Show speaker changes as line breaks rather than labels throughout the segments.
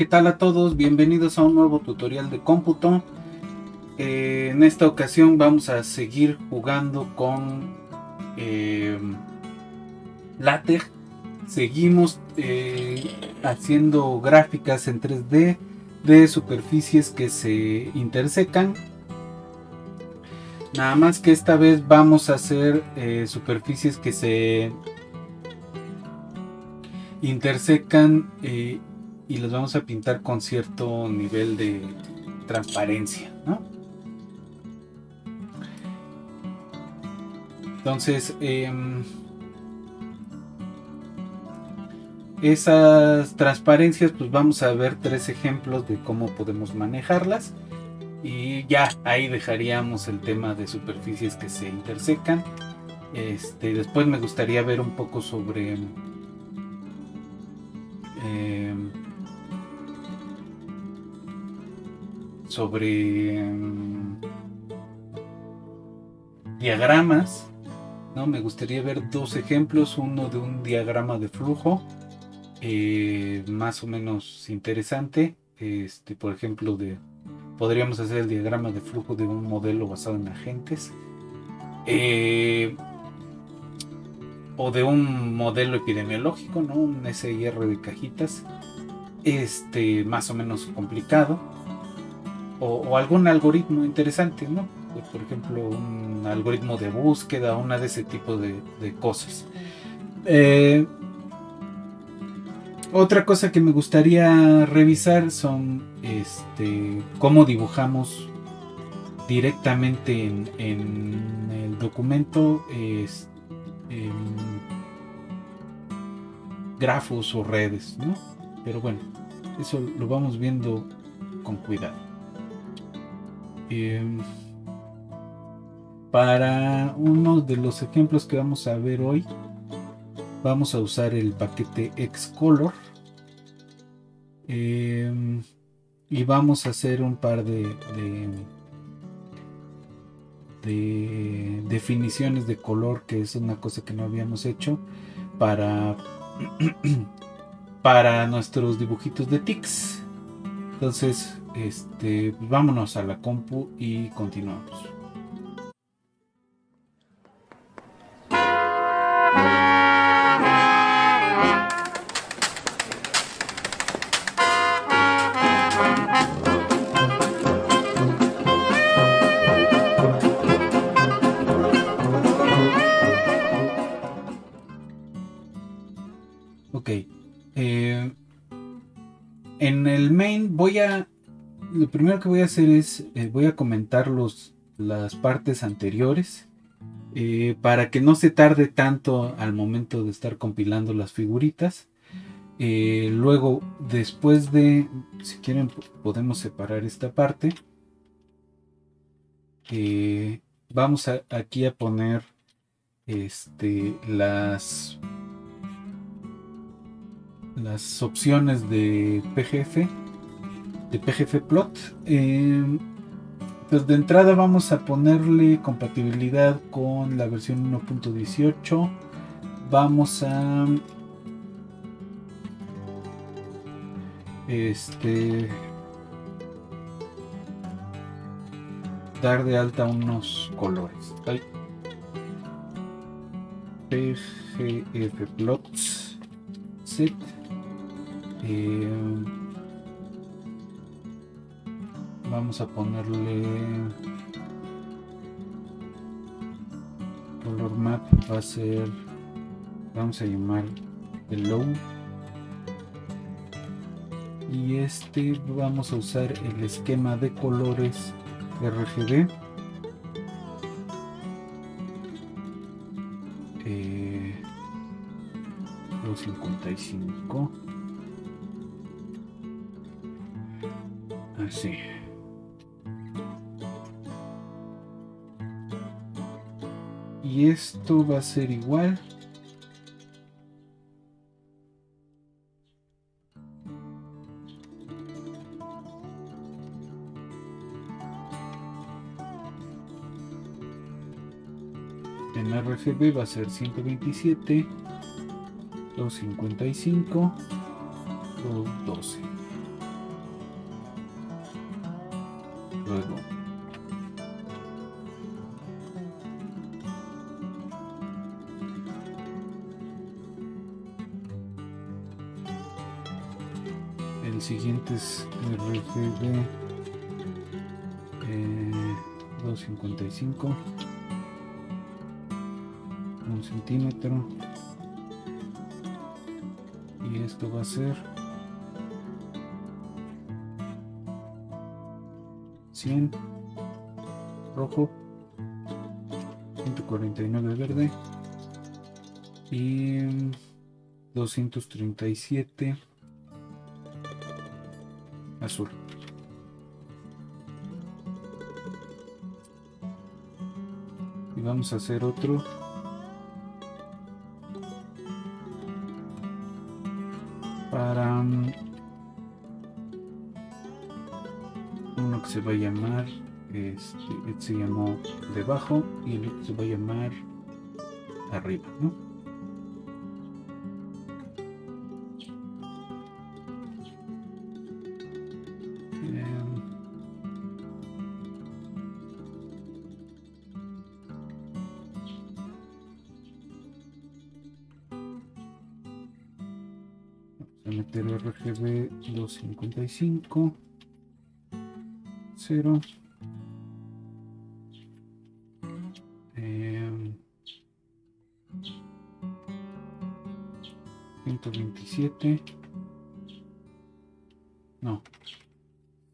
¿qué tal a todos? Bienvenidos a un nuevo tutorial de cómputo. Eh, en esta ocasión vamos a seguir jugando con eh, LaTeX. Seguimos eh, haciendo gráficas en 3D de superficies que se intersecan. Nada más que esta vez vamos a hacer superficies que se intersecan y los vamos a pintar con cierto nivel de transparencia, ¿no? Entonces, em, esas transparencias, pues vamos a ver tres ejemplos de cómo podemos manejarlas. Y ya ahí dejaríamos el tema de superficies que se intersecan. Este, después me gustaría ver un poco sobre sobre mm, diagramas. ¿no? Me gustaría ver dos ejemplos, uno de un diagrama de flujo eh, más o menos interesante. Este, por ejemplo, de, podríamos hacer el diagrama de flujo de un modelo basado en agentes. Eh, o de un modelo epidemiológico, ¿no? Un SIR de cajitas. Este, más o menos complicado o, algún algoritmo interesante, ¿no? Pues, por ejemplo, un algoritmo de búsqueda, una de ese tipo de, cosas. Eh, otra cosa que me gustaría revisar son este, cómo dibujamos directamente en, el documento grafos o redes, ¿no? Pero bueno, eso lo vamos viendo con cuidado. Em, para uno de los ejemplos que vamos a ver hoy, vamos a usar el paquete Xcolor. Em, y vamos a hacer un par de, de, definiciones de color, que es una cosa que no habíamos hecho para, para nuestros dibujitos de tics. Entonces, este, vámonos a la compu y continuamos. Ok. Eh, en el main voy a lo primero que voy a hacer es, eh, voy a comentar los, las partes anteriores eh, para que no se tarde tanto al momento de estar compilando las figuritas. Eh, luego, después de, si quieren, podemos separar esta parte. vamos aquí a poner este, las, las opciones de PGF de PGF Plot. Eh, pues de entrada vamos a ponerle compatibilidad con la versión 1.18. Vamos a este dar de alta unos colores. PGF Plots set. Eh, vamos a ponerle color map va a ser vamos a llamar low y este vamos a usar el esquema de colores RGB eh, 255 así esto va a ser igual. En RFB va a ser 127 255 212 luego el siguiente es RGB eh, 255 un centímetro. Y esto va a ser 100 rojo 149 verde y 237 y vamos a hacer otro para um, uno que se va a llamar este, este se llamó debajo y el otro se va a llamar arriba ¿no? 255 0 em, 127 no.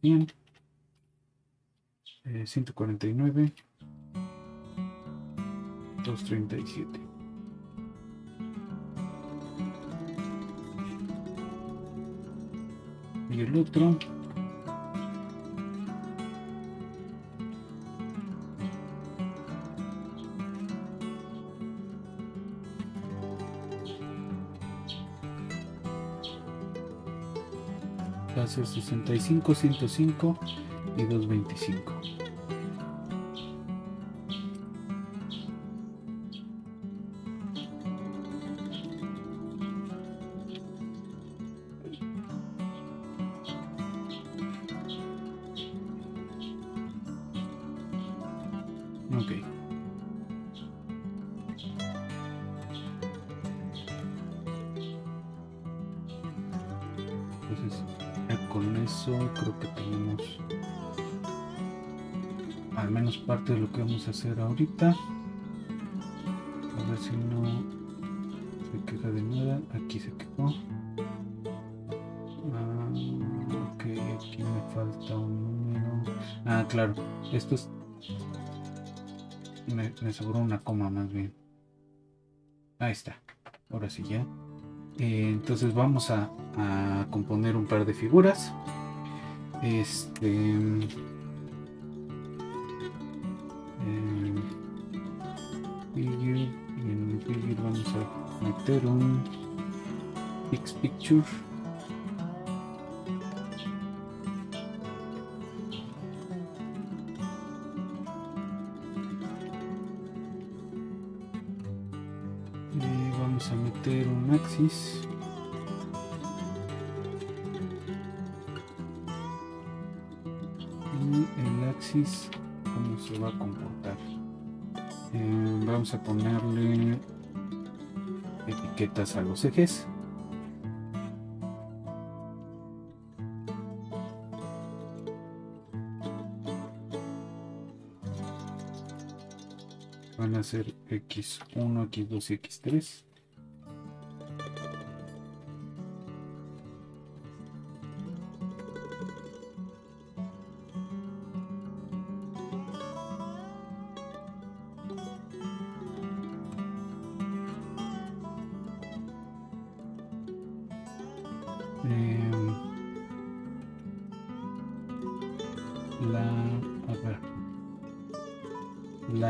100 eh, 149 237 y el otro. Va a ser 65 105 y 225 ahorita. A ver si no se queda de nada. Aquí se quedó. Ah, aquí me falta un número. Ah claro esto es me, me sobró una coma más bien. Ahí está ahora sí ya. Eh, entonces vamos a, a componer un par de figuras. Este eh, vamos a meter un fix picture. Y vamos a meter un axis. Y el axis cómo se va a comportar vamos a ponerle etiquetas a los ejes. Van a ser x1 x2 y x3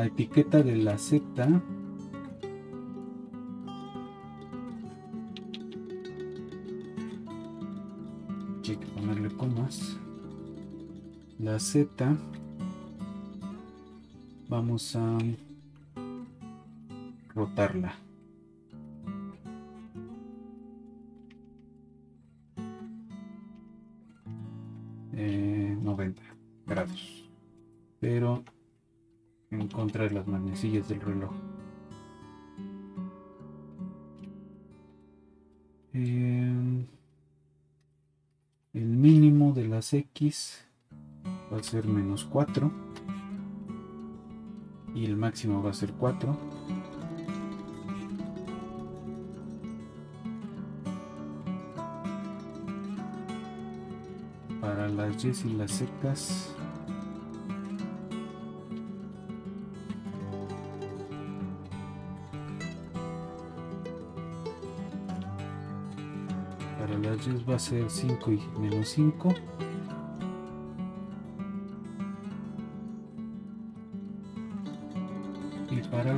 etiqueta de la z. Hay que ponerle comas. La z. Vamos a rotarla del reloj. Em, el mínimo de las X va a ser menos 4 y el máximo va a ser 4 para las Y y las Z para Y va a ser 5 y menos 5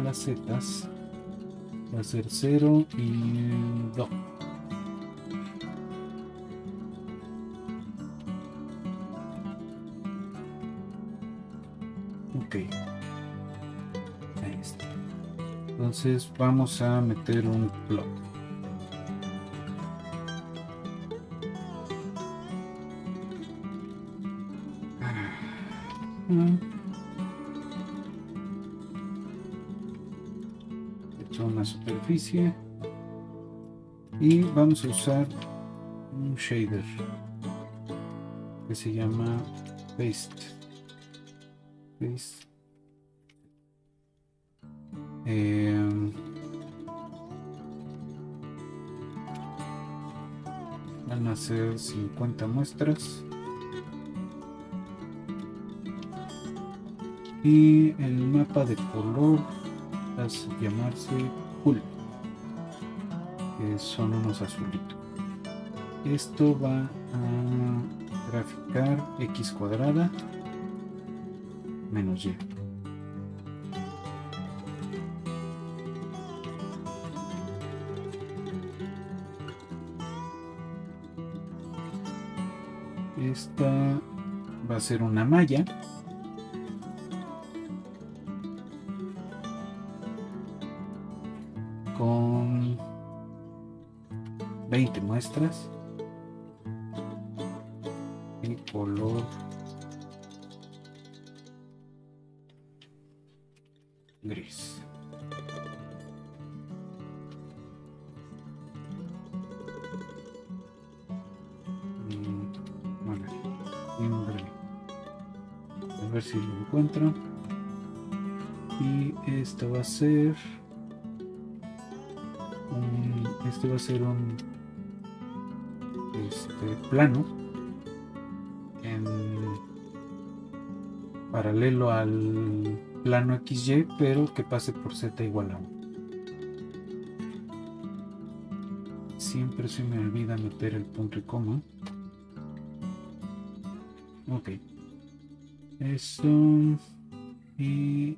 las zetas va a ser 0 y 2 ok. Ahí está. Entonces vamos a meter un plot y vamos a usar un shader que se llama paste, paste. Em, van a ser 50 muestras. Y el mapa de color llamarse Hull, son unos azulitos. Esto va a graficar x cuadrada menos y. Esta va a ser una malla 20 paralelo al plano XY, pero que pase por Z igual a 1. Siempre se me olvida meter el punto y coma. Ok. Eso. Y,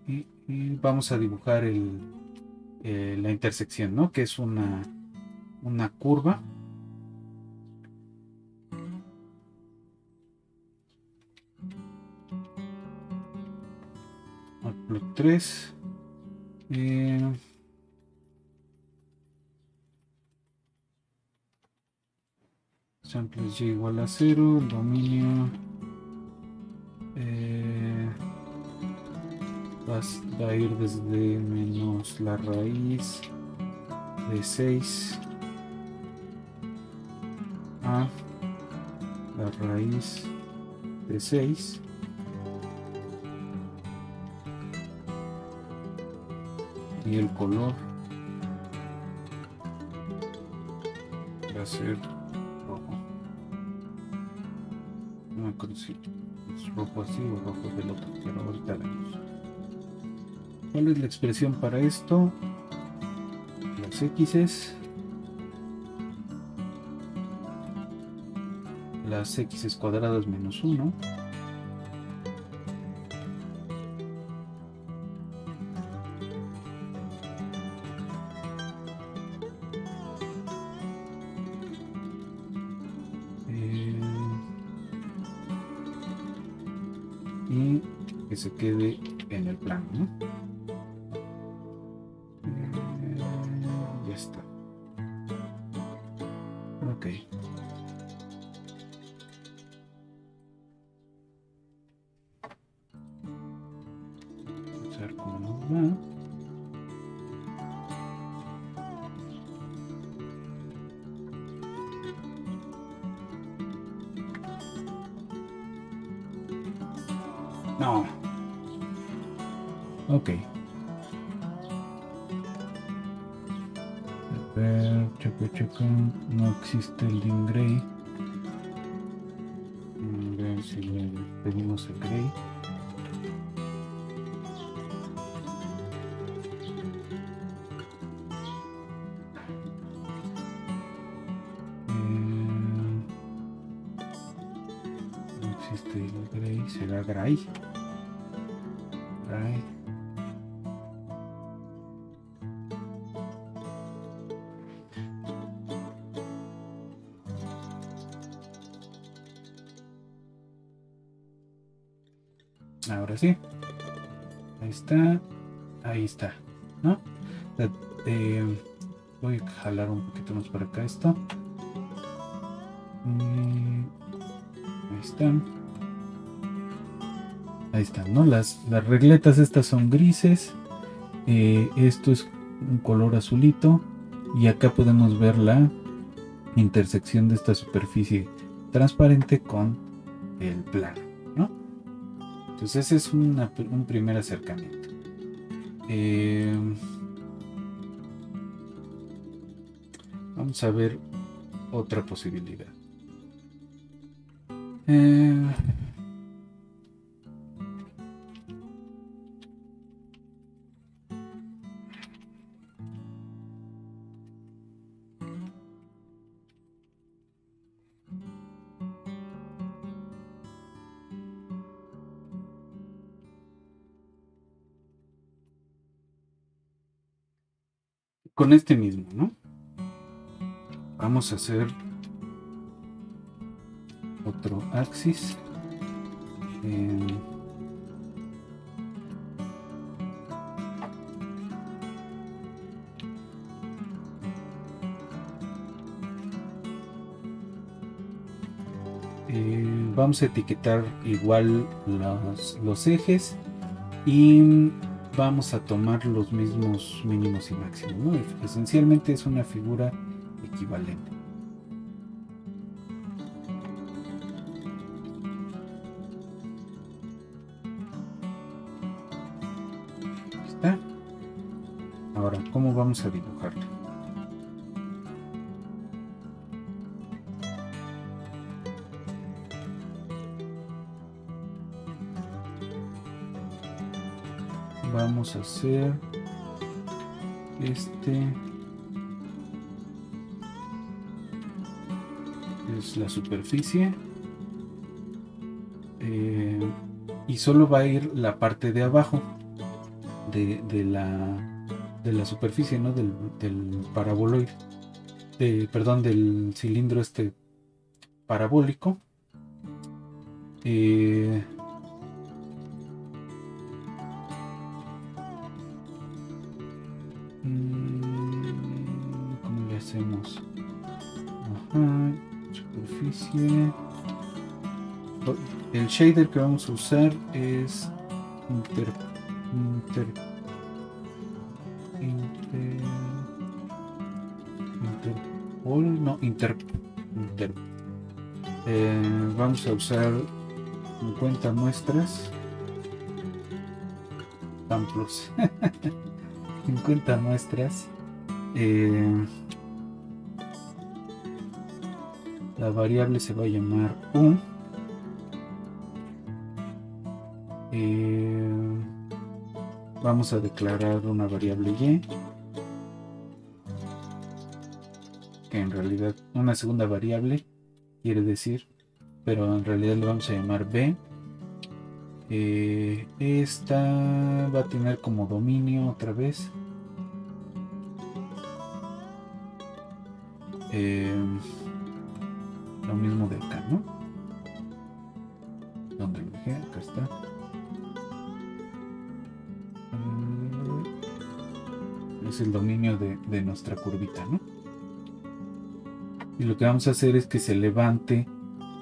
vamos a dibujar el, eh, la intersección, ¿no? Que es una una curva. 3. Eh, y igual a 0, el dominio eh, va, a ir desde menos la raíz de 6 la raíz de 6 y el color va a ser rojo. No me acuerdo si es rojo así o rojo del otro pero ahorita vemos ¿cuál es la expresión para esto? las X las x cuadradas menos 1 Ahora sí. Ahí está. Ahí está. ¿No? Eh, voy a jalar un poquito más para acá esto. Mm, Ahí están. Están, ¿no? Las, regletas estas son grises. Eh, esto es un color azulito. Y acá podemos ver la intersección de esta superficie transparente con el plano, ¿no? Entonces ese es un primer acercamiento. Eh, vamos a ver otra posibilidad. Eh, con este mismo, ¿no? Vamos a hacer otro axis. Eh, vamos a etiquetar igual los ejes y vamos a tomar los mismos mínimos y máximos. Esencialmente es una figura equivalente. Ahí Está. Ahora, ¿cómo vamos a dibujarlo? Vamos a hacer este es la superficie Eh, y solo va a ir la parte de abajo de, de la de la superficie no del, del paraboloide de, perdón del cilindro este parabólico. Eh, shader que vamos a usar es Inter. Inter. Inter. Interpol. No, Inter. Eh, vamos a usar 50 muestras. Amplos. 50 muestras. Eh, la variable se va a llamar U. vamos a declarar una variable Y. Que en realidad una segunda variable quiere decir, pero en realidad le vamos a llamar B. Eh, esta va a tener como dominio otra vez. Eh, lo mismo de acá, ¿no? ¿Dónde lo dejé? Acá está. Es el dominio de, de nuestra curvita, ¿no? Y lo que vamos a hacer es que se levante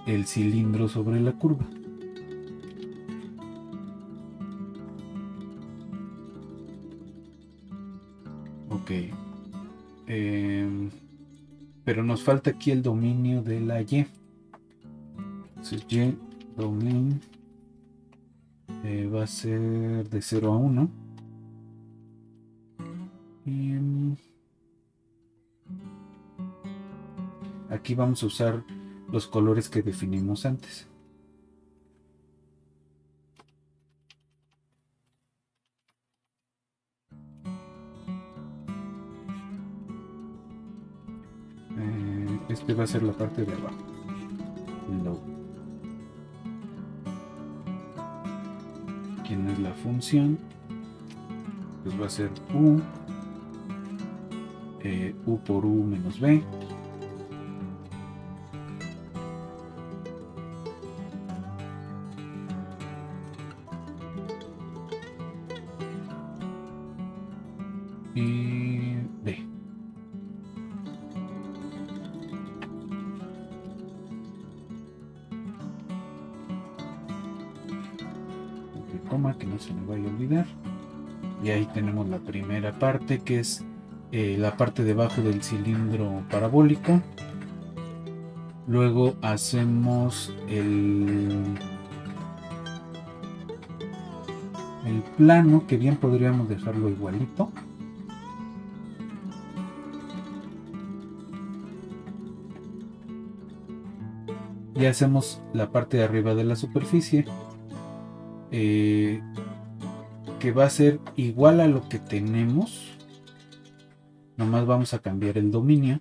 el cilindro sobre la curva. Ok. Em, pero nos falta aquí el dominio de la Y. Entonces Y domain eh, va a ser de 0 a 1. Aquí vamos a usar los colores que definimos antes. Eh, este va a ser la parte de abajo. ¿Quién es la función? Pues va a ser u, eh, u por u menos b. parte que es eh, la parte debajo del cilindro parabólico luego hacemos el el plano que bien podríamos dejarlo igualito. Y hacemos la parte de arriba de la superficie. Eh, que va a ser igual a lo que tenemos. Nomás vamos a cambiar el dominio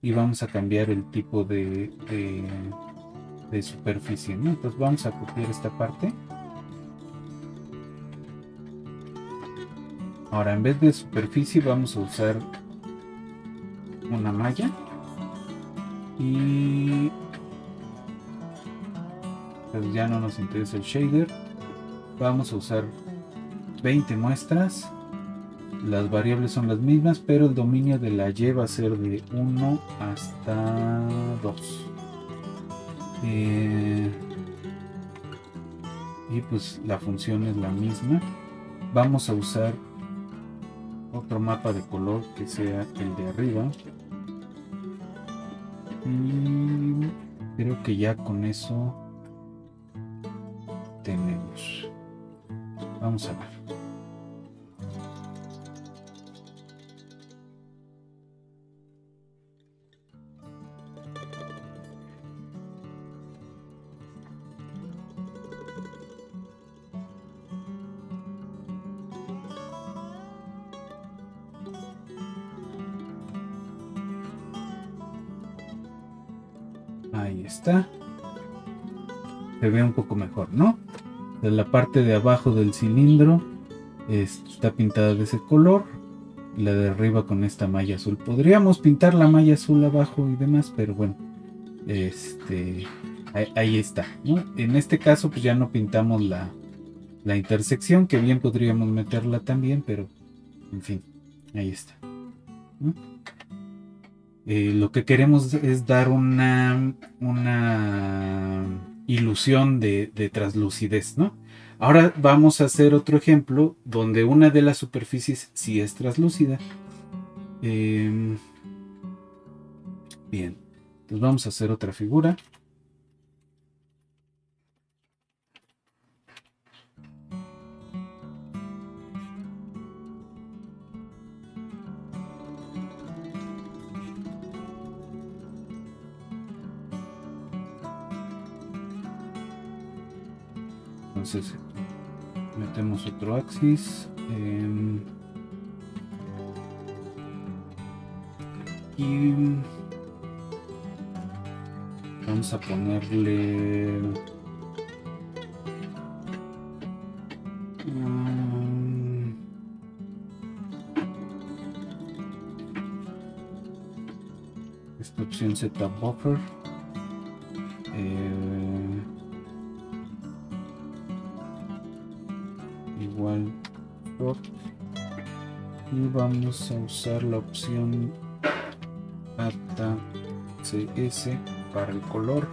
y vamos a cambiar el tipo de, de, superficie. Entonces vamos a copiar esta parte. Ahora en vez de superficie vamos a usar una malla y pues ya no nos interesa el shader vamos a usar 20 muestras. Las variables son las mismas pero el dominio de la y va a ser de 1 hasta 2 eh, y pues la función es la misma. Vamos a usar otro mapa de color que sea el de arriba. Y creo que ya con eso tenemos. Vamos a ver. Ahí está. Se ve un poco mejor, ¿no? de la parte de abajo del cilindro está pintada de ese color la de arriba con esta malla azul podríamos pintar la malla azul abajo y demás pero bueno este ahí, está en este caso pues ya no pintamos la, la intersección que bien podríamos meterla también pero en fin ahí está eh, lo que queremos es dar una una ilusión de, de translucidez, ¿no? Ahora vamos a hacer otro ejemplo donde una de las superficies sí es translúcida. Em, bien, entonces vamos a hacer otra figura. Metemos otro axis em, y vamos a ponerle um, esta opción setup buffer vamos a usar la opción ATA CS para el color.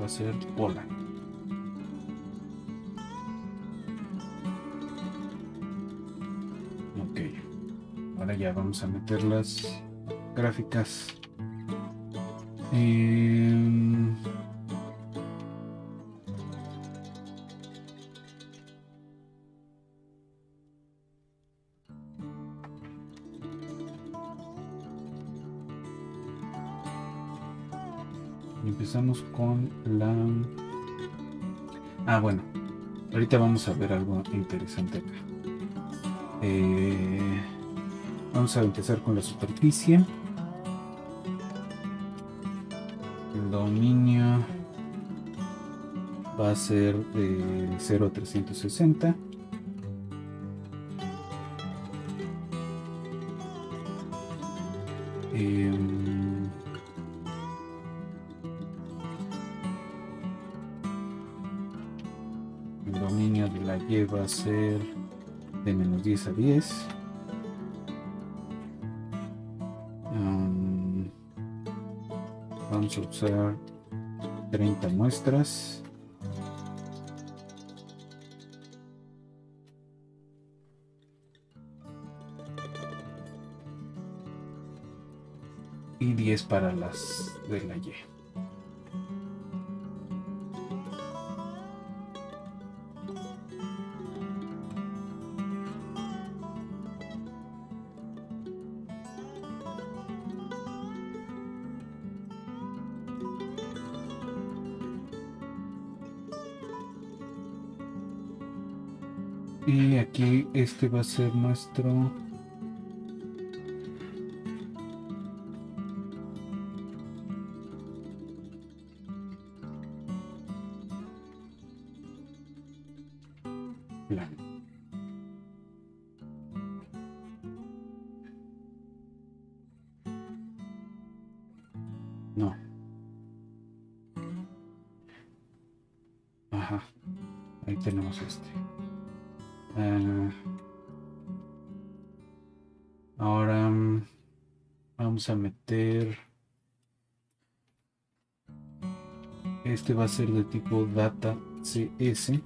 Va a ser hola ok. Ahora ya vamos a meter las gráficas. Y empezamos con la... Ah, bueno. Ahorita vamos a ver algo interesante acá. Eh, vamos a empezar con la superficie. El dominio va a ser de 0 a 360. Em, a ser de menos 10 a 10. Em, vamos a usar 30 muestras. y 10 para las de la. Y este va a ser nuestro a meter... Este va a ser de tipo data CS.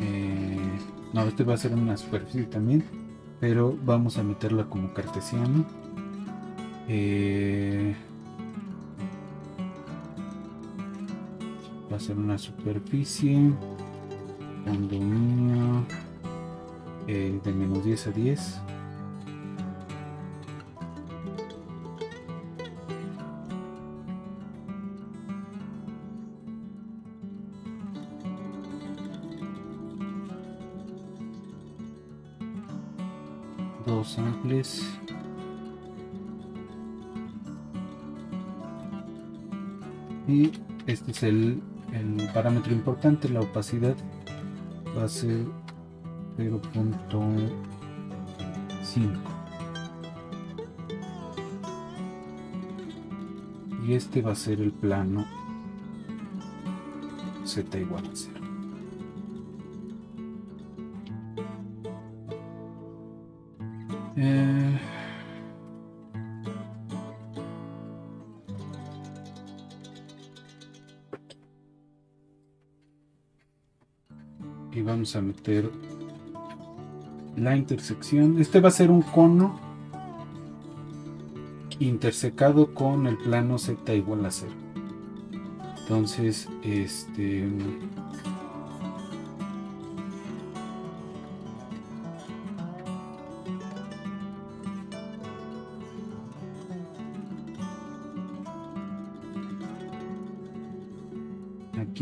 Eh, no, este va a ser una superficie también, pero vamos a meterla como cartesiano. Eh, va a ser una superficie con dominio eh, de menos 10 a 10. Dos samples. Y este es el, el parámetro importante la opacidad va a ser 0.5 y este va a ser el plano z igual a 0 Eh, y vamos a meter la intersección. Este va a ser un cono intersecado con el plano z igual a 0. Entonces, este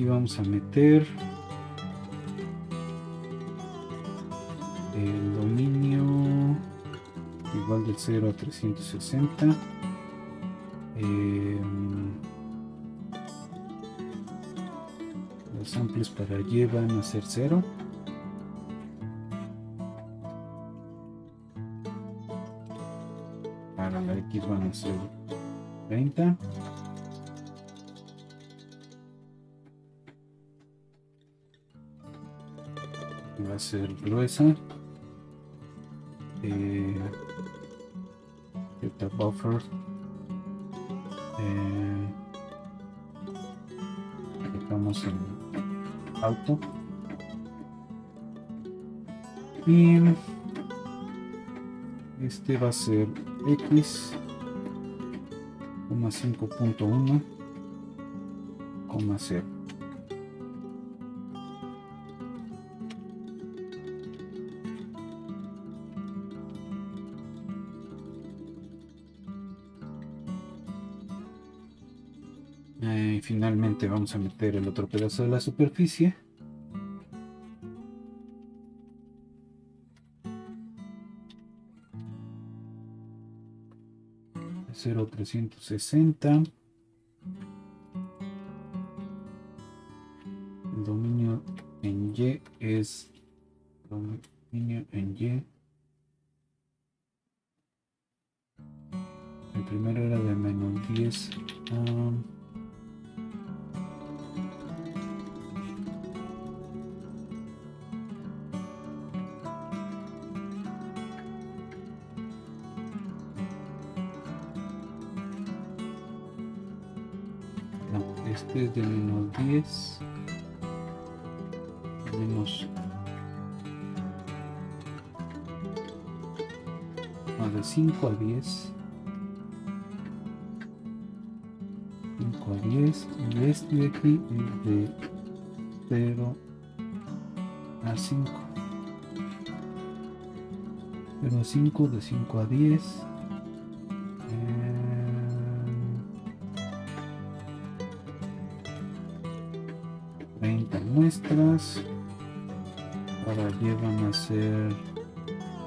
vamos a meter el dominio igual del 0 a 360 eh, los samples para Y van a ser 0 para la X van a ser 30 a ser gruesa. Eh, esta buffer. Eh, en auto. Y este va a ser x 5.1 0 finalmente vamos a meter el otro pedazo de la superficie. 0360 el dominio en Y es este de aquí es de 0 a 5 0 a 5 de 5 a 10 muestras. Ahora llevan a ser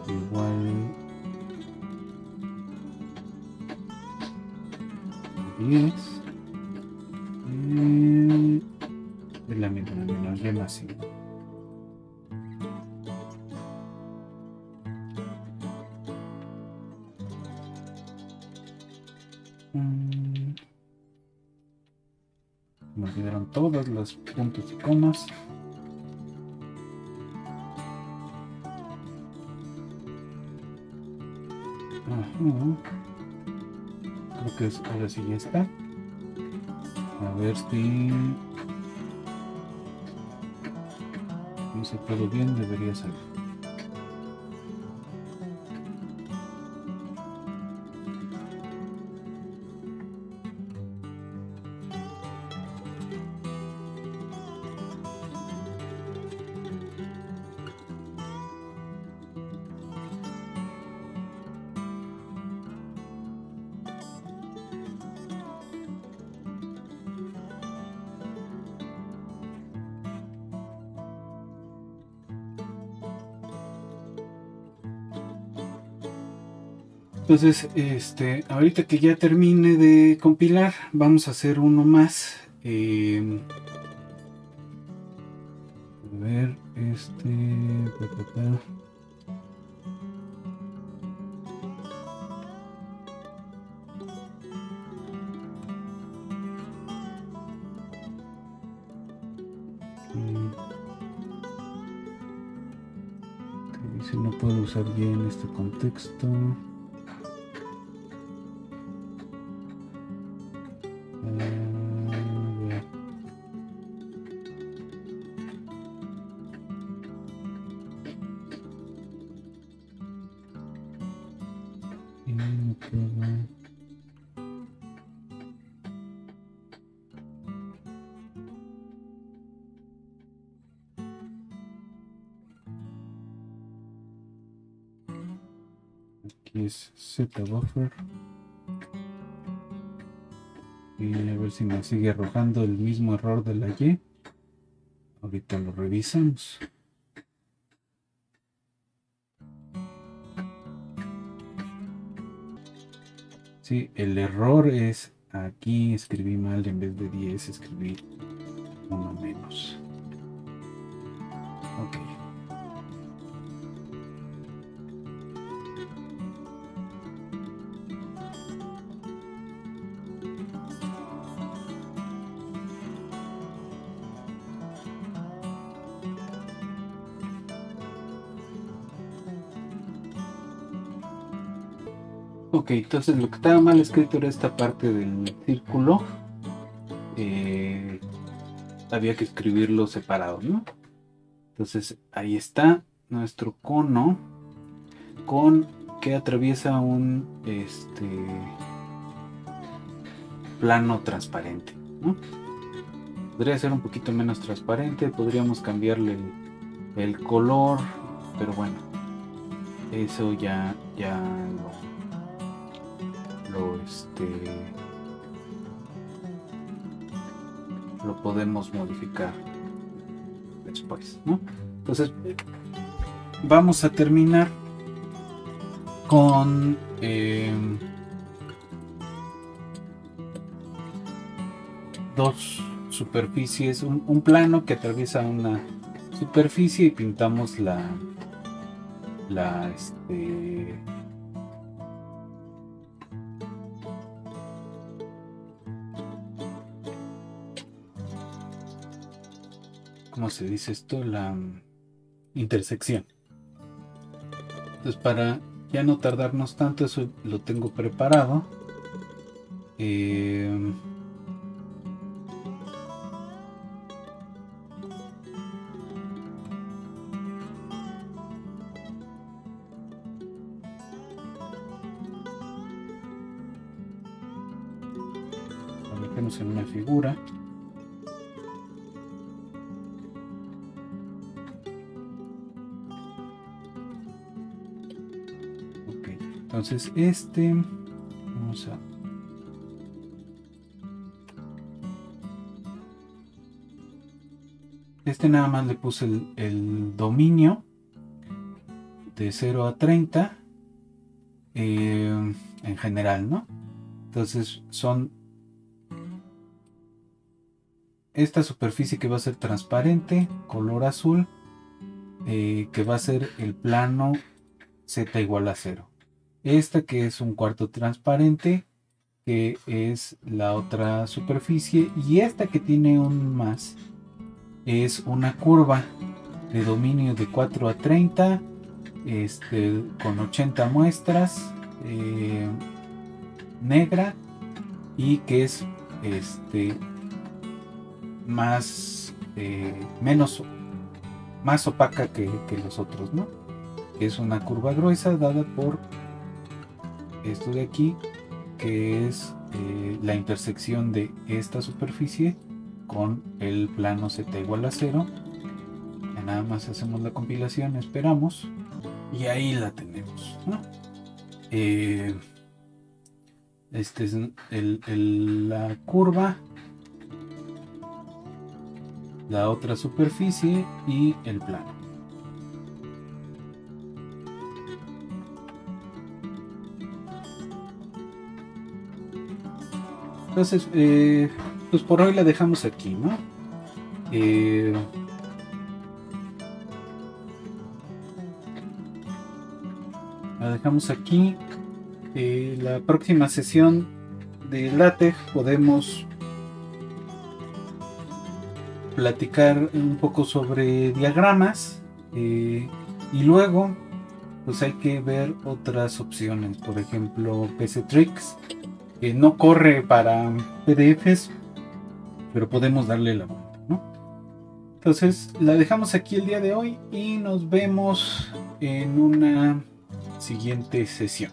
igual 10 todos los puntos y comas. Creo que es, ahora sí ya está. A ver si... No se todo bien, debería salir. Entonces, este, ahorita que ya termine de compilar, vamos a hacer uno más. Em, a ver, este... Dice no puedo usar bien este contexto. Buffer y a ver si me sigue arrojando el mismo error de la Y. Ahorita lo revisamos. Si el error es aquí escribí mal en vez de 10 escribí uno menos. Ok Ok, entonces lo que estaba mal escrito era esta parte del círculo. Eh, había que escribirlo separado, ¿no? Entonces ahí está nuestro cono con que atraviesa un este plano transparente. Podría ser un poquito menos transparente, podríamos cambiarle el, el color, pero bueno, eso ya, ya lo este lo podemos modificar después, ¿no? Entonces, vamos a terminar con eh, dos superficies, un, plano que atraviesa una superficie y pintamos la la este ¿cómo se dice esto? La intersección. Entonces para ya no tardarnos tanto, eso lo tengo preparado. Eh, en una figura. Entonces este vamos a este nada más le puse el, dominio de 0 a 30 eh, en general no entonces son esta superficie que va a ser transparente color azul eh, que va a ser el plano z igual a 0 esta que es un cuarto transparente, que es la otra superficie, y esta que tiene un más es una curva de dominio de 4 a 30, este, con 80 muestras, eh, negra, y que es este, más, eh, menos, más opaca que, que los otros, ¿no? Es una curva gruesa dada por esto de aquí, que es eh, la intersección de esta superficie con el plano z igual a 0. nada más hacemos la compilación, esperamos y ahí la tenemos. Eh, este es la curva, la otra superficie y el plano. Entonces, eh, pues por hoy la dejamos aquí, ¿no? Eh, la dejamos aquí. Eh, la próxima sesión de LaTeX podemos platicar un poco sobre diagramas y luego pues hay que ver otras opciones, por ejemplo PC Tricks no corre para PDFs, pero podemos darle la vuelta, Entonces la dejamos aquí el día de hoy y nos vemos en una siguiente sesión.